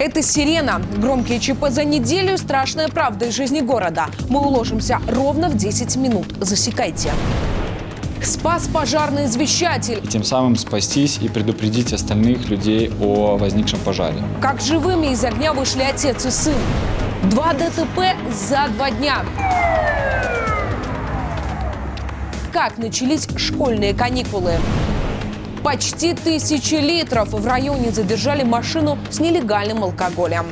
Это «Сирена». Громкие ЧП за неделю – страшная правда из жизни города. Мы уложимся ровно в 10 минут. Засекайте. Спас пожарный извещатель. И тем самым спастись и предупредить остальных людей о возникшем пожаре. Как живыми из огня вышли отец и сын. Два ДТП за два дня. Как начались школьные каникулы. Почти тысячи литров в районе задержали машину с нелегальным алкоголем.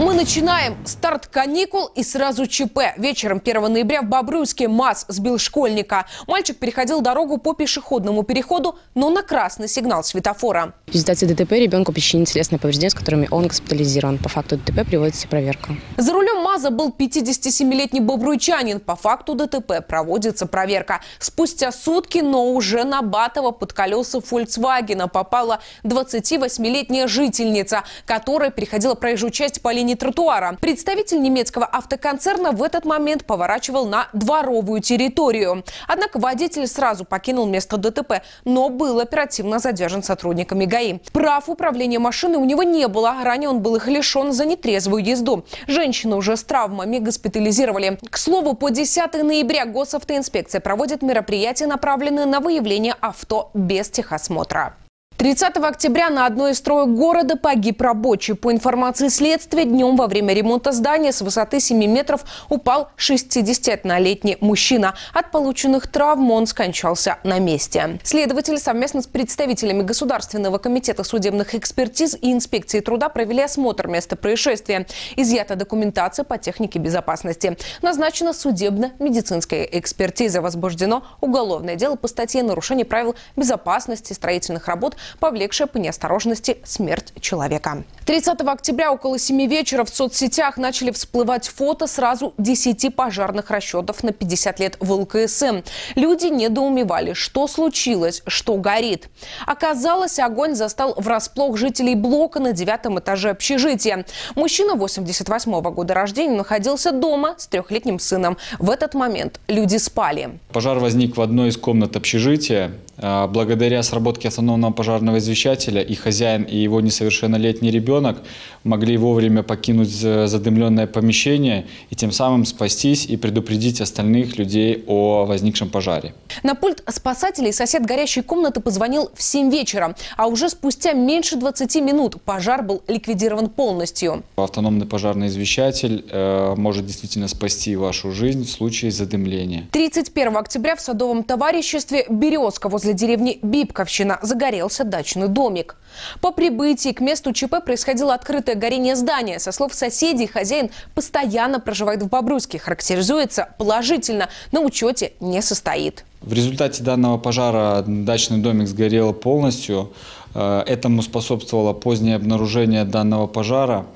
Мы начинаем. Старт каникул и сразу ЧП. Вечером 1 ноября в Бобруйске МАЗ сбил школьника. Мальчик переходил дорогу по пешеходному переходу, но на красный сигнал светофора. В результате ДТП ребенку причинены телесные повреждения, с которыми он госпитализирован. По факту ДТП приводится проверка. За рулем МАЗа был 57-летний бобруйчанин. По факту ДТП проводится проверка. Спустя сутки, но уже на Батова под колеса Фольксвагена попала 28-летняя жительница, которая переходила проезжую часть по линии линии тротуара. Представитель немецкого автоконцерна в этот момент поворачивал на дворовую территорию. Однако водитель сразу покинул место ДТП, но был оперативно задержан сотрудниками ГАИ. Прав управления машины у него не было. Ранее он был их лишен за нетрезвую езду. Женщину уже с травмами госпитализировали. К слову, по 10 ноября госавтоинспекция проводит мероприятия, направленные на выявление авто без техосмотра. 30 октября на одной из строек города погиб рабочий. По информации следствия, днем во время ремонта здания с высоты 7 метров упал 61-летний мужчина. От полученных травм он скончался на месте. Следователи совместно с представителями Государственного комитета судебных экспертиз и инспекции труда провели осмотр места происшествия. Изъята документация по технике безопасности. Назначена судебно-медицинская экспертиза. Возбуждено уголовное дело по статье «Нарушение правил безопасности строительных работ» повлекшая по неосторожности смерть человека. 30 октября около 7 вечера в соцсетях начали всплывать фото сразу 10 пожарных расчетов на 50 лет в ЛКСМ. Люди недоумевали, что случилось, что горит. Оказалось, огонь застал врасплох жителей блока на девятом этаже общежития. Мужчина 88 -го года рождения находился дома с трехлетним сыном. В этот момент люди спали. Пожар возник в одной из комнат общежития. А, благодаря сработке автономного пожарного извещателя и хозяин, и его несовершеннолетний ребенок могли вовремя покинуть задымленное помещение и тем самым спастись и предупредить остальных людей о возникшем пожаре. На пульт спасателей сосед горящей комнаты позвонил в 7 вечера, а уже спустя меньше 20 минут пожар был ликвидирован полностью. Автономный пожарный извещатель э, может действительно спасти вашу жизнь в случае задымления. 31 октября в садовом товариществе «Березка» возле возле деревни Бибковщина загорелся дачный домик. По прибытии к месту ЧП происходило открытое горение здания. Со слов соседей, хозяин постоянно проживает в Бобруйске. Характеризуется положительно, на учете не состоит. В результате данного пожара дачный домик сгорел полностью. Э, этому способствовало позднее обнаружение данного пожара,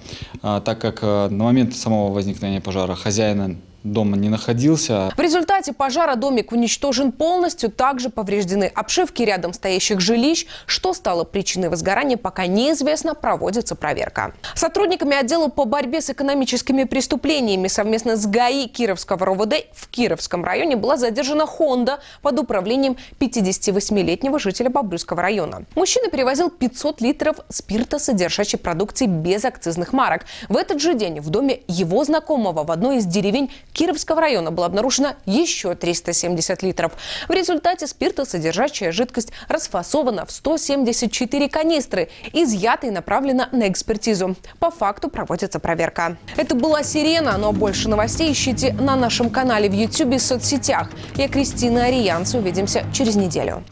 э, так как э, на момент самого возникновения пожара хозяина дома не находился. В результате пожара домик уничтожен полностью. Также повреждены обшивки рядом стоящих жилищ. Что стало причиной возгорания, пока неизвестно. Проводится проверка. Сотрудниками отдела по борьбе с экономическими преступлениями совместно с ГАИ Кировского РОВД в Кировском районе была задержана «Хонда» под управлением 58-летнего жителя Бобруйского района. Мужчина перевозил 500 литров спирта, содержащей продукции без акцизных марок. В этот же день в доме его знакомого в одной из деревень Кировского района было обнаружено еще 370 литров. В результате спиртосодержащая жидкость расфасована в 174 канистры, изъята и направлена на экспертизу. По факту проводится проверка. Это была «Сирена», но больше новостей ищите на нашем канале в YouTube и соцсетях. Я Кристина Ариянц. Увидимся через неделю.